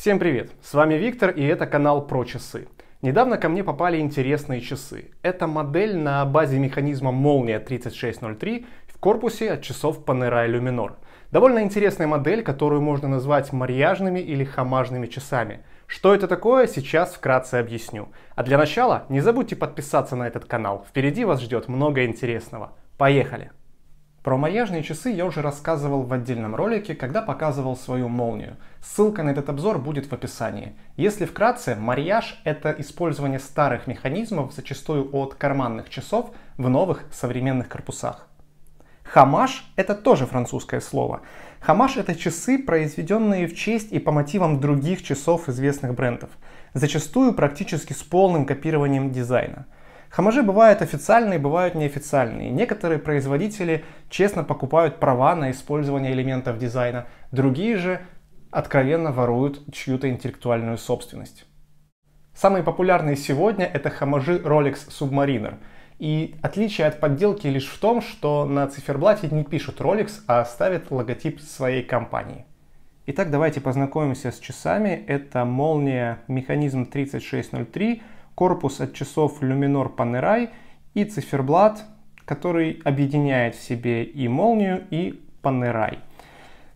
Всем привет! С вами Виктор и это канал про часы. Недавно ко мне попали интересные часы. Это модель на базе механизма Молния 3603 в корпусе от часов Panerai Luminor. Довольно интересная модель, которую можно назвать марьяжными или хамажными часами. Что это такое, сейчас вкратце объясню. А для начала не забудьте подписаться на этот канал. Впереди вас ждет много интересного. Поехали! Про марьяжные часы я уже рассказывал в отдельном ролике, когда показывал свою молнию. Ссылка на этот обзор будет в описании. Если вкратце, марьяж — это использование старых механизмов, зачастую от карманных часов, в новых современных корпусах. Хамаш — это тоже французское слово. Хамаш — это часы, произведенные в честь и по мотивам других часов известных брендов, зачастую практически с полным копированием дизайна — Хамажи бывают официальные, бывают неофициальные. Некоторые производители честно покупают права на использование элементов дизайна, другие же откровенно воруют чью-то интеллектуальную собственность. Самые популярные сегодня это хамажи Rolex Submariner. И отличие от подделки лишь в том, что на циферблате не пишут Rolex, а ставят логотип своей компании. Итак, давайте познакомимся с часами. Это молния механизм 3603 корпус от часов Luminor Panerai и циферблат, который объединяет в себе и молнию, и Panerai.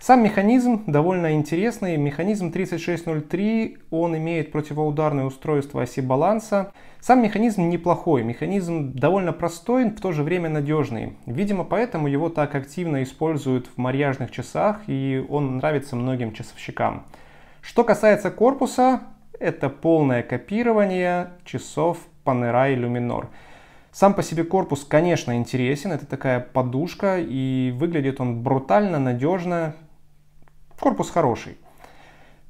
Сам механизм довольно интересный. Механизм 3603, он имеет противоударное устройство оси баланса. Сам механизм неплохой, механизм довольно простой, в то же время надежный. Видимо, поэтому его так активно используют в марьяжных часах, и он нравится многим часовщикам. Что касается корпуса, это полное копирование часов Panerai Luminor. Сам по себе корпус, конечно, интересен. Это такая подушка, и выглядит он брутально, надежно. Корпус хороший.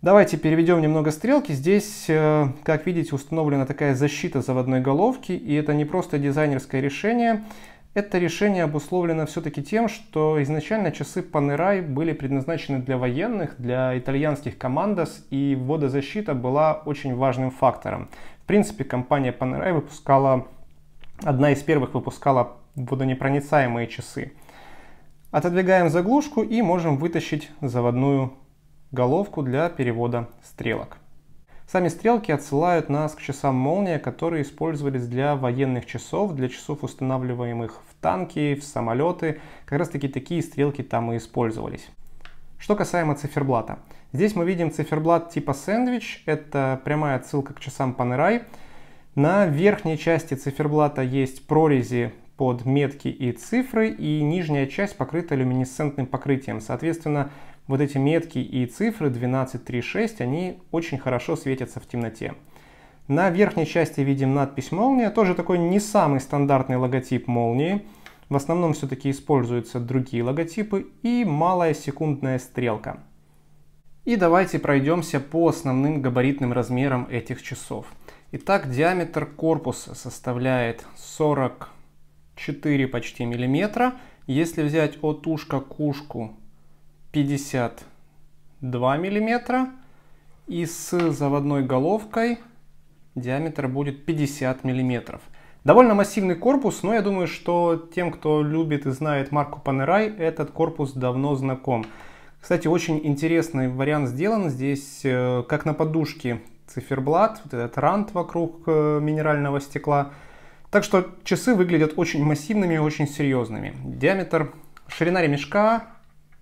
Давайте переведем немного стрелки. Здесь, э, как видите, установлена такая защита заводной головки, и это не просто дизайнерское решение. Это решение обусловлено все-таки тем, что изначально часы Panerai были предназначены для военных, для итальянских командос, и водозащита была очень важным фактором. В принципе, компания Panerai выпускала, одна из первых выпускала водонепроницаемые часы. Отодвигаем заглушку и можем вытащить заводную головку для перевода стрелок. Сами стрелки отсылают нас к часам молния, которые использовались для военных часов, для часов, устанавливаемых в танки, в самолеты. Как раз таки такие стрелки там и использовались. Что касаемо циферблата. Здесь мы видим циферблат типа сэндвич. Это прямая отсылка к часам Panerai. На верхней части циферблата есть прорези под метки и цифры, и нижняя часть покрыта люминесцентным покрытием. Соответственно, вот эти метки и цифры 12, 3, 6, они очень хорошо светятся в темноте. На верхней части видим надпись «Молния», тоже такой не самый стандартный логотип молнии. В основном все-таки используются другие логотипы и малая секундная стрелка. И давайте пройдемся по основным габаритным размерам этих часов. Итак, диаметр корпуса составляет 44 почти миллиметра. Если взять от ушка к ушку 52 миллиметра. И с заводной головкой диаметр будет 50 миллиметров. Довольно массивный корпус, но я думаю, что тем, кто любит и знает марку Panerai, этот корпус давно знаком. Кстати, очень интересный вариант сделан. Здесь, э, как на подушке, циферблат, вот этот рант вокруг э, минерального стекла. Так что часы выглядят очень массивными и очень серьезными. Диаметр, ширина ремешка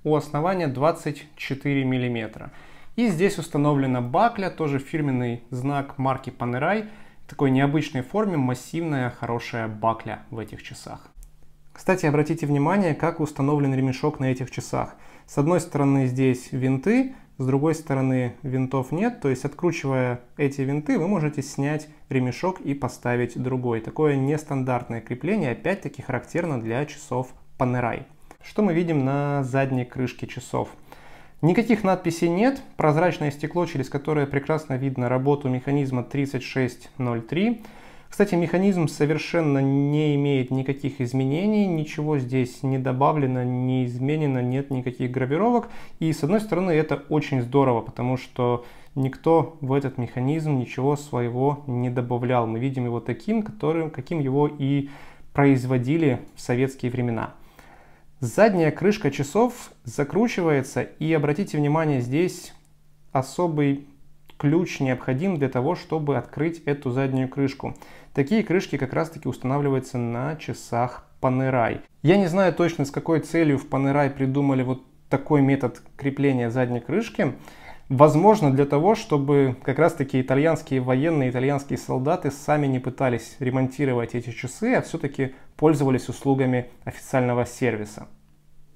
у основания 24 мм. И здесь установлена бакля, тоже фирменный знак марки Panerai. В такой необычной форме массивная хорошая бакля в этих часах. Кстати, обратите внимание, как установлен ремешок на этих часах. С одной стороны здесь винты, с другой стороны винтов нет, то есть откручивая эти винты, вы можете снять ремешок и поставить другой. Такое нестандартное крепление, опять-таки характерно для часов Panerai. Что мы видим на задней крышке часов? Никаких надписей нет, прозрачное стекло, через которое прекрасно видно работу механизма 3603. Кстати, механизм совершенно не имеет никаких изменений, ничего здесь не добавлено, не изменено, нет никаких гравировок. И с одной стороны это очень здорово, потому что никто в этот механизм ничего своего не добавлял. Мы видим его таким, которым, каким его и производили в советские времена. Задняя крышка часов закручивается и обратите внимание, здесь особый ключ необходим для того, чтобы открыть эту заднюю крышку. Такие крышки как раз таки устанавливаются на часах Panerai. Я не знаю точно, с какой целью в Panerai придумали вот такой метод крепления задней крышки. Возможно, для того, чтобы как раз-таки итальянские военные, итальянские солдаты сами не пытались ремонтировать эти часы, а все-таки пользовались услугами официального сервиса.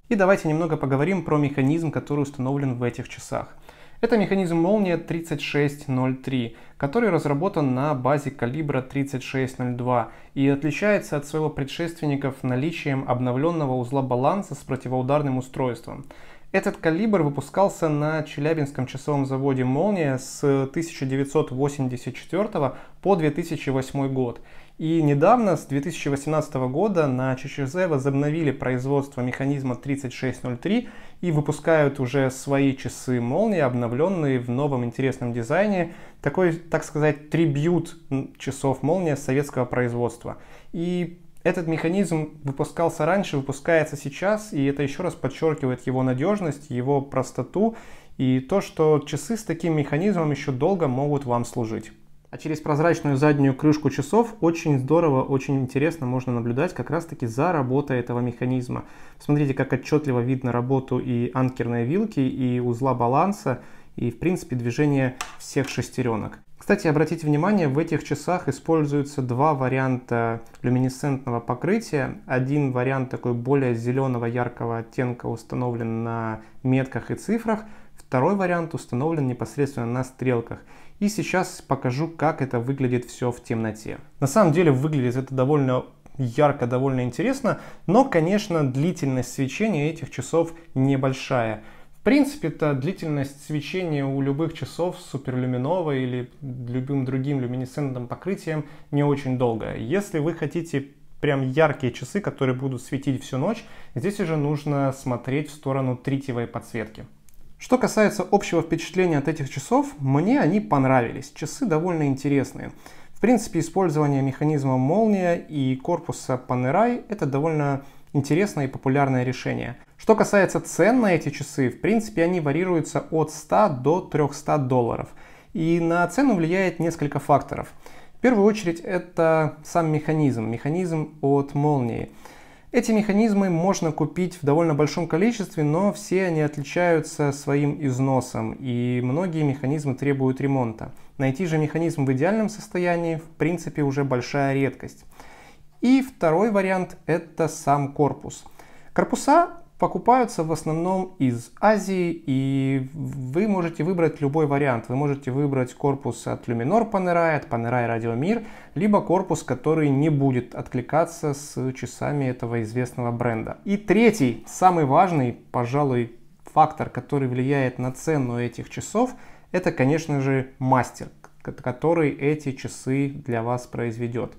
И давайте немного поговорим про механизм, который установлен в этих часах. Это механизм молния 3603, который разработан на базе калибра 3602 и отличается от своего предшественников наличием обновленного узла баланса с противоударным устройством. Этот калибр выпускался на Челябинском часовом заводе «Молния» с 1984 по 2008 год. И недавно, с 2018 года, на ЧЧЗ возобновили производство механизма 3603 и выпускают уже свои часы «Молния», обновленные в новом интересном дизайне. Такой, так сказать, трибют часов «Молния» советского производства. И этот механизм выпускался раньше, выпускается сейчас, и это еще раз подчеркивает его надежность, его простоту и то, что часы с таким механизмом еще долго могут вам служить. А через прозрачную заднюю крышку часов очень здорово, очень интересно можно наблюдать как раз таки за работой этого механизма. Смотрите, как отчетливо видно работу и анкерной вилки, и узла баланса, и в принципе движение всех шестеренок. Кстати, обратите внимание, в этих часах используются два варианта люминесцентного покрытия. Один вариант такой более зеленого яркого оттенка установлен на метках и цифрах. Второй вариант установлен непосредственно на стрелках. И сейчас покажу, как это выглядит все в темноте. На самом деле выглядит это довольно ярко, довольно интересно, но, конечно, длительность свечения этих часов небольшая принципе-то длительность свечения у любых часов с суперлюминовой или любым другим люминесцентным покрытием не очень долгая. Если вы хотите прям яркие часы, которые будут светить всю ночь, здесь уже нужно смотреть в сторону тритиевой подсветки. Что касается общего впечатления от этих часов, мне они понравились. Часы довольно интересные. В принципе, использование механизма молния и корпуса Panerai это довольно интересное и популярное решение. Что касается цен на эти часы, в принципе они варьируются от 100 до 300 долларов. И на цену влияет несколько факторов. В первую очередь это сам механизм, механизм от молнии. Эти механизмы можно купить в довольно большом количестве, но все они отличаются своим износом, и многие механизмы требуют ремонта. Найти же механизм в идеальном состоянии, в принципе, уже большая редкость. И второй вариант – это сам корпус. Корпуса покупаются в основном из Азии, и вы можете выбрать любой вариант. Вы можете выбрать корпус от Luminor Panerai, от Panerai Radiomir, либо корпус, который не будет откликаться с часами этого известного бренда. И третий, самый важный, пожалуй, фактор, который влияет на цену этих часов, это, конечно же, мастер, который эти часы для вас произведет.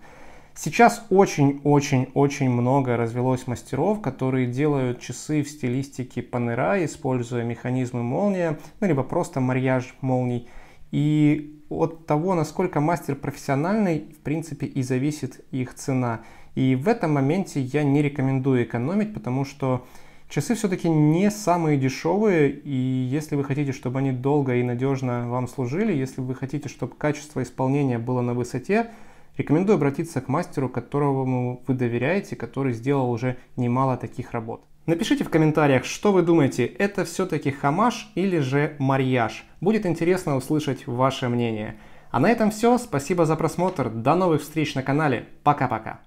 Сейчас очень-очень-очень много развелось мастеров, которые делают часы в стилистике панера, используя механизмы молния, ну, либо просто марьяж молний. И от того, насколько мастер профессиональный, в принципе, и зависит их цена. И в этом моменте я не рекомендую экономить, потому что часы все-таки не самые дешевые, и если вы хотите, чтобы они долго и надежно вам служили, если вы хотите, чтобы качество исполнения было на высоте, Рекомендую обратиться к мастеру, которому вы доверяете, который сделал уже немало таких работ. Напишите в комментариях, что вы думаете, это все-таки хамаш или же марьяж. Будет интересно услышать ваше мнение. А на этом все. Спасибо за просмотр. До новых встреч на канале. Пока-пока.